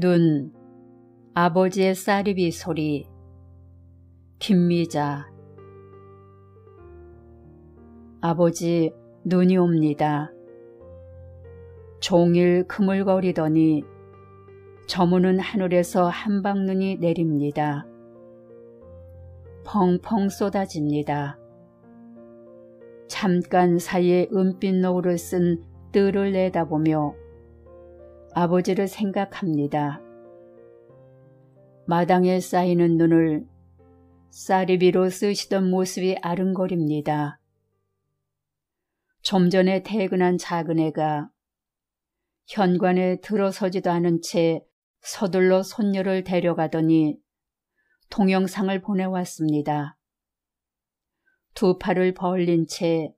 눈, 아버지의 쌀입이 소리, 김미자. 아버지, 눈이 옵니다. 종일 그물거리더니 저무는 하늘에서 한방눈이 내립니다. 펑펑 쏟아집니다. 잠깐 사이에 은빛 노을을 쓴 뜰을 내다보며 아버지를 생각합니다. 마당에 쌓이는 눈을 쌀이비로 쓰시던 모습이 아른거립니다. 좀 전에 퇴근한 작은 애가 현관에 들어서지도 않은 채 서둘러 손녀를 데려가더니 동영상을 보내왔습니다. 두 팔을 벌린 채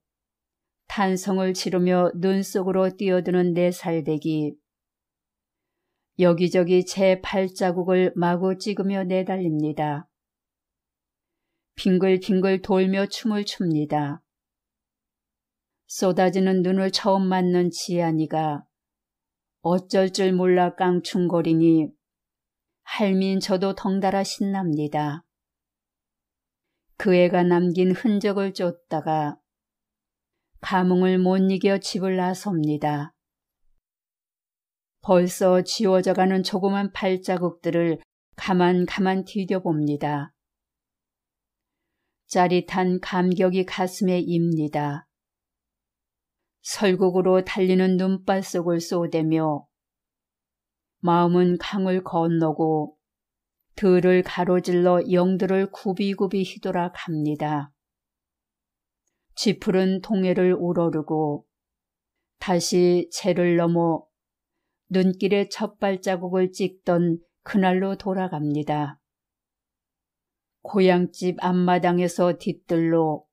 탄성을 지르며 눈 속으로 뛰어드는 네 살대기 여기저기 제 발자국을 마구 찍으며 내달립니다. 빙글빙글 돌며 춤을 춥니다. 쏟아지는 눈을 처음 맞는 지안이가 어쩔 줄 몰라 깡충거리니 할민 저도 덩달아 신납니다. 그 애가 남긴 흔적을 쫓다가 감흥을 못 이겨 집을 나섭니다. 벌써 지워져가는 조그만 발자국들을 가만 가만 뒤져봅니다. 짜릿한 감격이 가슴에 입니다. 설국으로 달리는 눈발 속을 쏘대며 마음은 강을 건너고 들을 가로질러 영들을 굽이굽이 휘돌아 갑니다. 쥐풀은 동해를 우러르고 다시 채를 넘어 눈길에 첫 발자국을 찍던 그날로 돌아갑니다. 고향집 앞마당에서 뒤뜰로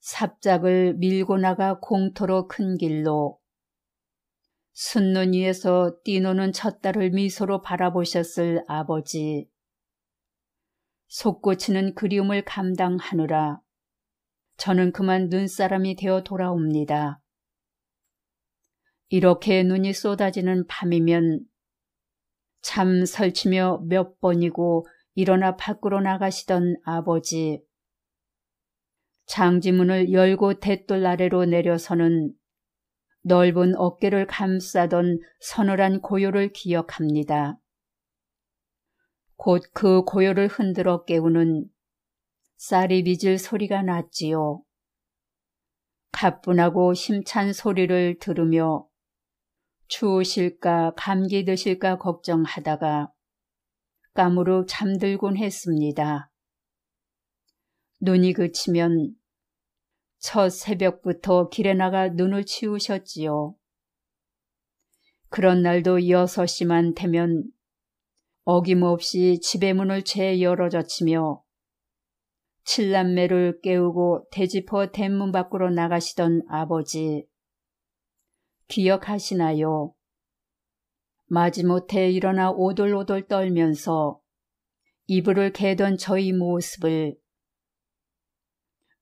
삽작을 밀고 나가 공터로 큰 길로 순눈 위에서 뛰노는 첫 딸을 미소로 바라보셨을 아버지. 솟구치는 그리움을 감당하느라 저는 그만 눈사람이 되어 돌아옵니다. 이렇게 눈이 쏟아지는 밤이면 잠 설치며 몇 번이고 일어나 밖으로 나가시던 아버지. 장지문을 열고 대돌 아래로 내려서는 넓은 어깨를 감싸던 서늘한 고요를 기억합니다. 곧 그 고요를 흔들어 깨우는 쌀이 빚을 소리가 났지요. 가뿐하고 힘찬 소리를 들으며 추우실까 감기 드실까 걱정하다가 까무룩 잠들곤 했습니다. 눈이 그치면 첫 새벽부터 길에 나가 눈을 치우셨지요. 그런 날도 여섯 시만 되면 어김없이 집의 문을 죄 열어젖히며 칠남매를 깨우고 대지퍼 대문 밖으로 나가시던 아버지. 기억하시나요? 마지못해 일어나 오돌오돌 떨면서 이불을 개던 저희 모습을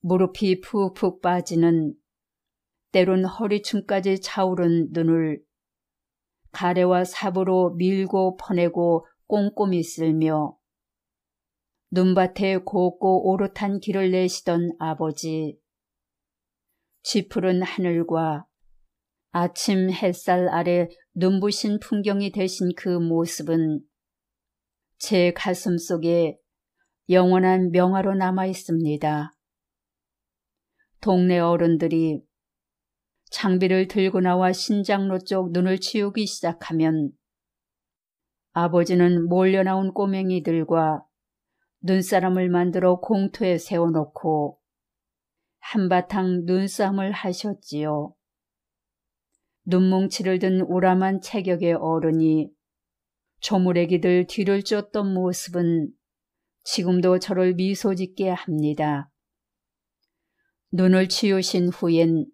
무릎이 푹푹 빠지는 때론 허리춤까지 차오른 눈을 가래와 삽으로 밀고 퍼내고 꼼꼼히 쓸며 눈밭에 곱고 오롯한 길을 내시던 아버지. 쥐푸른 하늘과 아침 햇살 아래 눈부신 풍경이 되신 그 모습은 제 가슴 속에 영원한 명화로 남아 있습니다. 동네 어른들이 장비를 들고 나와 신장로 쪽 눈을 치우기 시작하면 아버지는 몰려나온 꼬맹이들과 눈사람을 만들어 공터에 세워놓고 한바탕 눈싸움을 하셨지요. 눈뭉치를 든 우람한 체격의 어른이 조물애기들 뒤를 쫓던 모습은 지금도 저를 미소 짓게 합니다. 눈을 치우신 후엔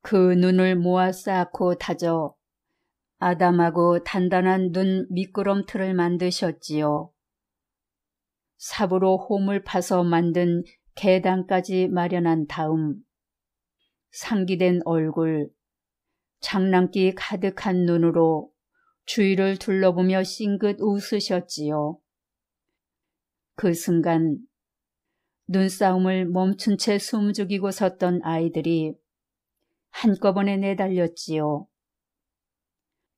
그 눈을 모아 쌓고 다져 아담하고 단단한 눈 미끄럼틀을 만드셨지요. 삽으로 홈을 파서 만든 계단까지 마련한 다음 상기된 얼굴, 장난기 가득한 눈으로 주위를 둘러보며 싱긋 웃으셨지요. 그 순간 눈싸움을 멈춘 채 숨죽이고 섰던 아이들이 한꺼번에 내달렸지요.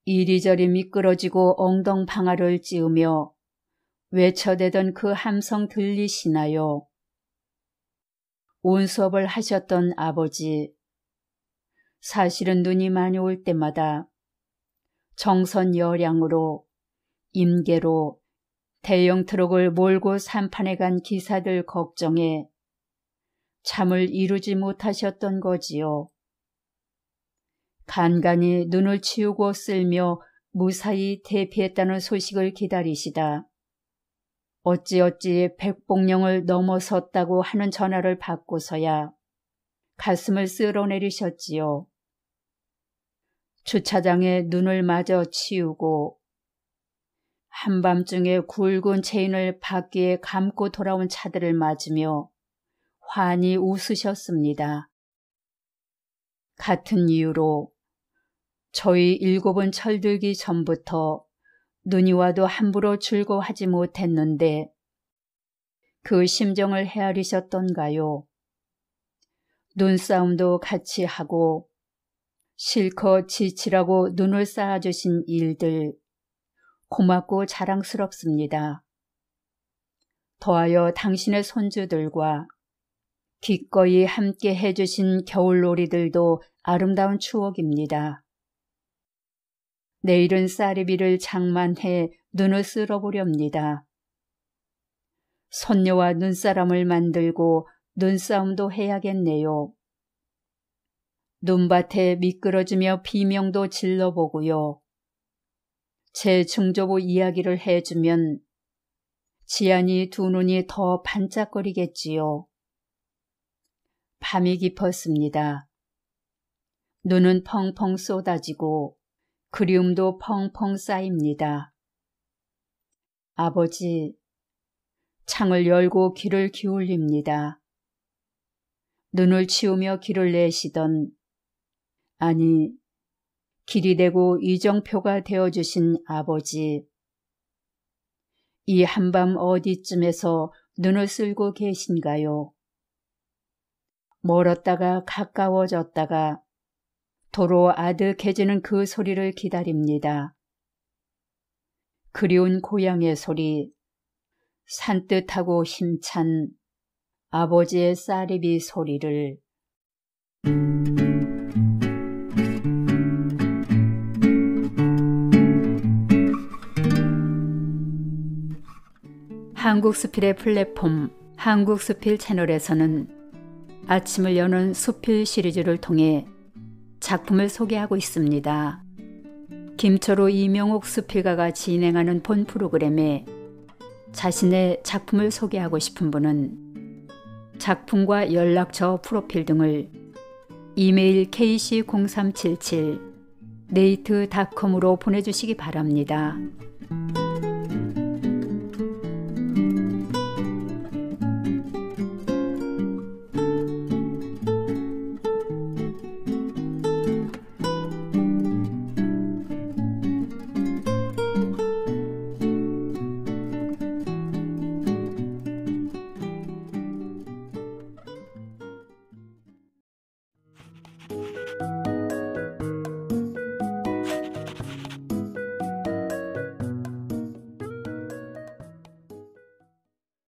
이리저리 미끄러지고 엉덩 방아를 찌우며 외쳐대던 그 함성 들리시나요? 온 수업을 하셨던 아버지. 사실은 눈이 많이 올 때마다 정선 여량으로 임계로 대형 트럭을 몰고 산판에 간 기사들 걱정에 잠을 이루지 못하셨던 거지요. 간간히 눈을 치우고 쓸며 무사히 대피했다는 소식을 기다리시다. 어찌어찌 백봉령을 넘어섰다고 하는 전화를 받고서야 가슴을 쓸어내리셨지요. 주차장에 눈을 마저 치우고 한밤중에 굵은 체인을 바퀴에 감고 돌아온 차들을 맞으며 환히 웃으셨습니다. 같은 이유로 저희 일곱은 철들기 전부터 눈이 와도 함부로 즐거워하지 못했는데 그 심정을 헤아리셨던가요? 눈싸움도 같이 하고 실컷 지치라고 눈을 쌓아주신 일들 고맙고 자랑스럽습니다. 더하여 당신의 손주들과 기꺼이 함께 해주신 겨울놀이들도 아름다운 추억입니다. 내일은 쌀이비를 장만해 눈을 쓸어보렵니다. 손녀와 눈사람을 만들고 눈싸움도 해야겠네요. 눈밭에 미끄러지며 비명도 질러보고요. 제 중조부 이야기를 해주면 지안이 두 눈이 더 반짝거리겠지요. 밤이 깊었습니다. 눈은 펑펑 쏟아지고 그리움도 펑펑 쌓입니다. 아버지, 창을 열고 귀를 기울입니다. 눈을 치우며 귀를 내시던 아니 길이 되고 이정표가 되어주신 아버지 이 한밤 어디쯤에서 눈을 쓸고 계신가요? 멀었다가 가까워졌다가 도로 아득해지는 그 소리를 기다립니다. 그리운 고향의 소리, 산뜻하고 힘찬 아버지의 쌀입이 소리를 한국수필의 플랫폼 한국수필 채널에서는 아침을 여는 수필 시리즈를 통해 작품을 소개하고 있습니다. 김철호 이명옥 수필가가 진행하는 본 프로그램에 자신의 작품을 소개하고 싶은 분은 작품과 연락처 프로필 등을 이메일 kc0377 네이트닷컴으로 보내주시기 바랍니다.